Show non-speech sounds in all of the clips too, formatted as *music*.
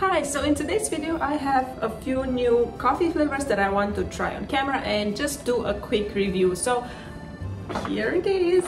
Hi, so in today's video I have a few new coffee flavors that I want to try on camera and just do a quick review. So here it is.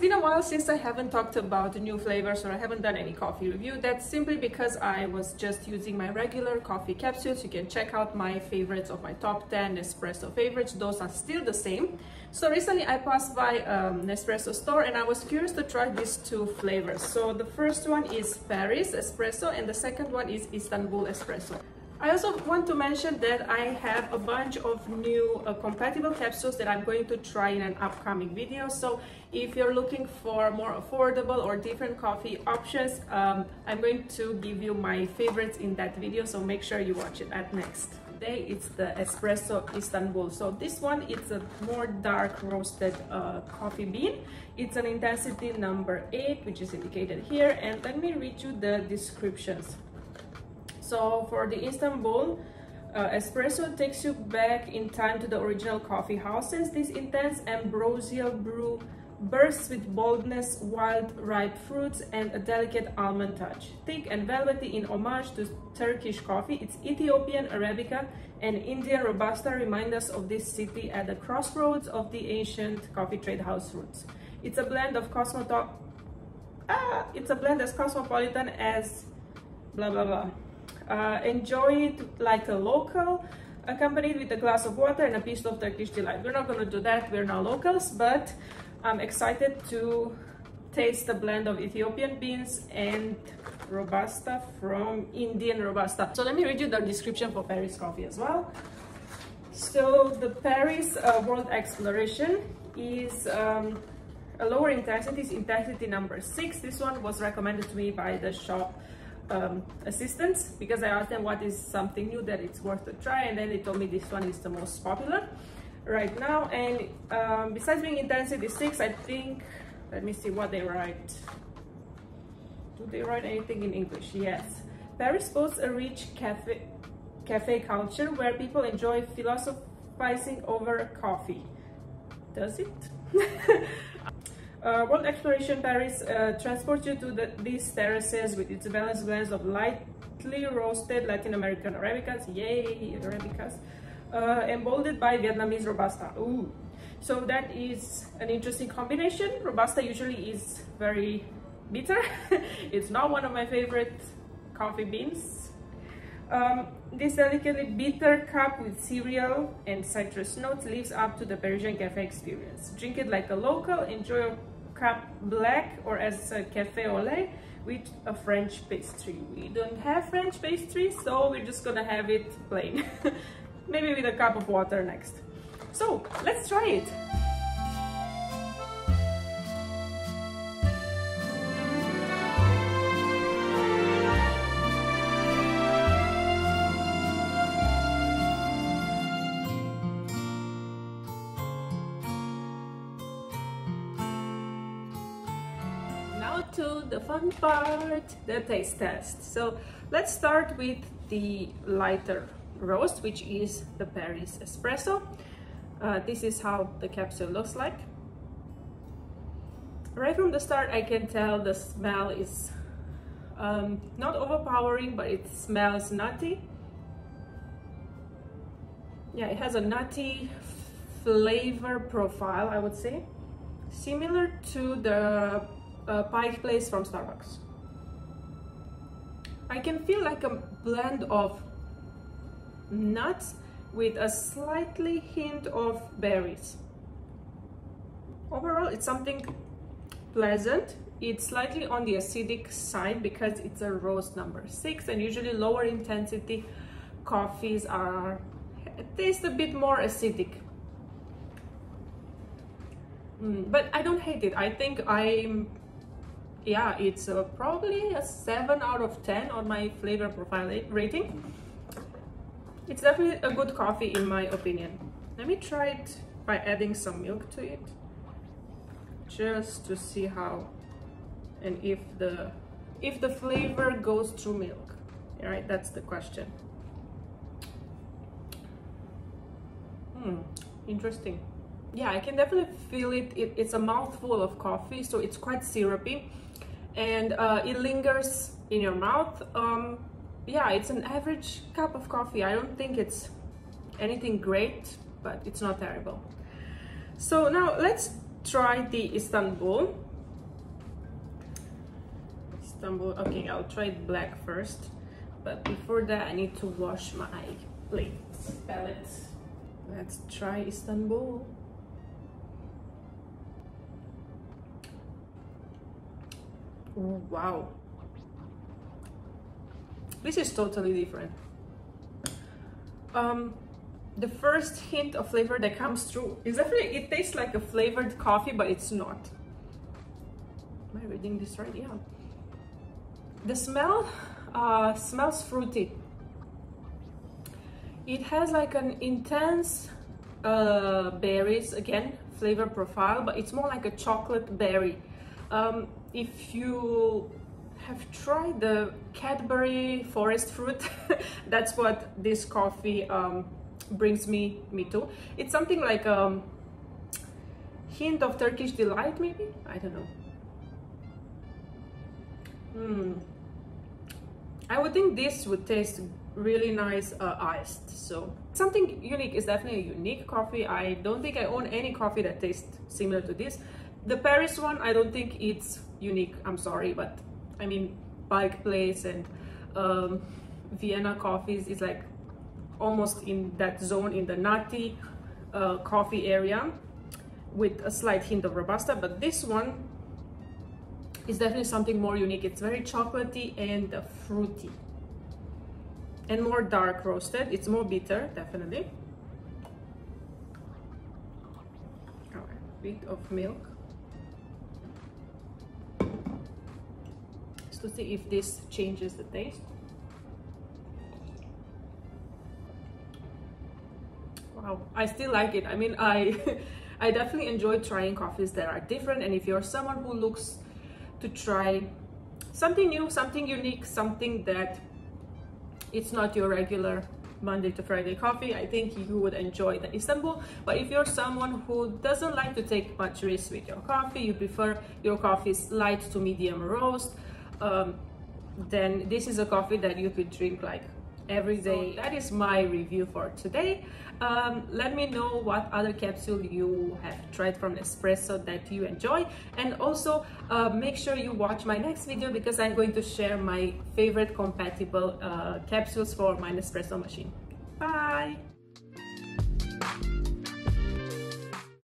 Been a while since I haven't talked about new flavors or I haven't done any coffee review. That's simply because I was just using my regular coffee capsules. You can check out my favorites of my top 10 Nespresso favorites. Those are still the same. So recently I passed by um, Nespresso store and I was curious to try these two flavors. So the first one is Paris Espresso and the second one is Istanbul Espresso. I also want to mention that I have a bunch of new uh, compatible capsules that I'm going to try in an upcoming video. So if you're looking for more affordable or different coffee options, um, I'm going to give you my favorites in that video. So make sure you watch it at next. Today it's the Espresso Istanbul. So this one it's a more dark roasted uh, coffee bean. It's an intensity number 8 which is indicated here and let me read you the descriptions. So for the Istanbul, uh, espresso takes you back in time to the original coffee houses. This intense ambrosial brew bursts with boldness, wild ripe fruits, and a delicate almond touch. Thick and velvety in homage to Turkish coffee, its Ethiopian Arabica and Indian Robusta remind us of this city at the crossroads of the ancient coffee trade house roots. It's a blend of cosmopolitan, ah, it's a blend as cosmopolitan as blah blah blah. Uh, enjoy it like a local, accompanied with a glass of water and a piece of Turkish delight. We're not going to do that, we're not locals, but I'm excited to taste the blend of Ethiopian beans and Robusta from Indian Robusta. So let me read you the description for Paris coffee as well. So the Paris uh, World Exploration is um, a lower intensity, intensity number six. This one was recommended to me by the shop um, assistants because I asked them what is something new that it's worth a try and then they told me this one is the most popular right now. And um, besides being intensity 6 I think let me see what they write. Do they write anything in English? Yes. Paris boasts a rich cafe cafe culture where people enjoy philosophizing over coffee. Does it *laughs* Uh, World Exploration Paris uh, transports you to the, these terraces with its balanced blends of lightly roasted Latin American Arabicas, yay, Arabicas, uh, emboldened by Vietnamese Robusta. Ooh. So that is an interesting combination. Robusta usually is very bitter. *laughs* it's not one of my favorite coffee beans. Um, this delicately bitter cup with cereal and citrus notes lives up to the Parisian cafe experience. Drink it like a local, enjoy your cup black or as a cafe au lait with a French pastry. We don't have French pastry, so we're just gonna have it plain. *laughs* Maybe with a cup of water next. So let's try it. To the fun part, the taste test. So let's start with the lighter roast, which is the Paris Espresso. Uh, this is how the capsule looks like. Right from the start, I can tell the smell is um, not overpowering, but it smells nutty. Yeah, it has a nutty flavor profile, I would say. Similar to the uh, Pike Place from Starbucks. I can feel like a blend of nuts with a slightly hint of berries. Overall, it's something pleasant. It's slightly on the acidic side because it's a roast number six and usually lower intensity coffees are taste a bit more acidic. Mm, but I don't hate it. I think I'm yeah, it's uh, probably a 7 out of 10 on my flavor profile rating. It's definitely a good coffee in my opinion. Let me try it by adding some milk to it. Just to see how and if the if the flavor goes through milk. All right, that's the question. Hmm, interesting. yeah I can definitely feel it. it it's a mouthful of coffee so it's quite syrupy and uh, it lingers in your mouth. Um, yeah it's an average cup of coffee. I don't think it's anything great but it's not terrible. So now let's try the Istanbul. Istanbul okay I'll try black first but before that I need to wash my plate. Palette let's try Istanbul wow. This is totally different. Um the first hint of flavor that comes through is definitely it tastes like a flavored coffee but it's not. Am i reading this right? Yeah. The smell uh, smells fruity. It has like an intense uh, berries again flavor profile but it's more like a chocolate berry. Um, if you have tried the Cadbury forest fruit *laughs* that's what this coffee um, brings me me to. It's something like a um, hint of Turkish delight maybe? I don't know. Hmm. I would think this would taste really nice uh, iced so. Something unique is definitely a unique coffee. I don't think I own any coffee that tastes similar to this the Paris one I don't think it's unique I'm sorry but I mean Pike Place and um, Vienna coffees is like almost in that zone in the nutty uh, coffee area with a slight hint of robusta but this one is definitely something more unique. It's very chocolatey and fruity and more dark roasted. It's more bitter definitely. Bit of milk to see if this changes the taste. Wow i still like it. I mean i *laughs* i definitely enjoy trying coffees that are different. And if you're someone who looks to try something new something unique something that it's not your regular Monday to Friday coffee, I think you would enjoy the Istanbul. But if you're someone who doesn't like to take much risk with your coffee, you prefer your coffees light to medium roast, um, then this is a coffee that you could drink like every day. So that is my review for today. Um, let me know what other capsule you have tried from Nespresso that you enjoy and also uh, make sure you watch my next video because I'm going to share my favorite compatible uh, capsules for my Nespresso machine. Bye!